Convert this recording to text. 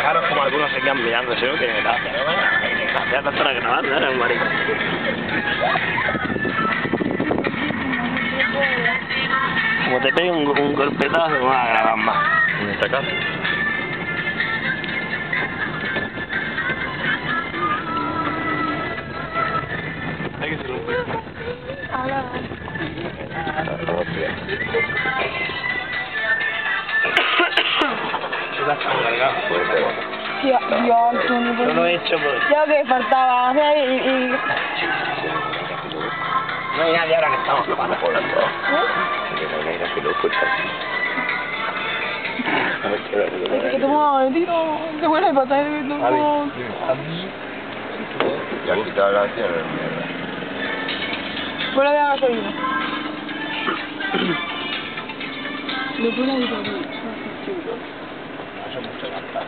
Claro, como algunos se quedan mirando, ¿sí? Que gracia, ¿no? Gracias, para grabar, ¿no? Era un marico. Como te pegue un, un golpetazo, no vas a grabar más. En esta casa. Hay que un. Ya, ya, tú no, lo he hecho, pues. Ya que faltaba, y, y... No, ya, ya, ahora que estamos tomando por las dos. Es que tomaba bendito, qué buena patada de A mí, a mí. La tierra. Bueno, ya. 누구랑 저기 아, 저 목적 같다.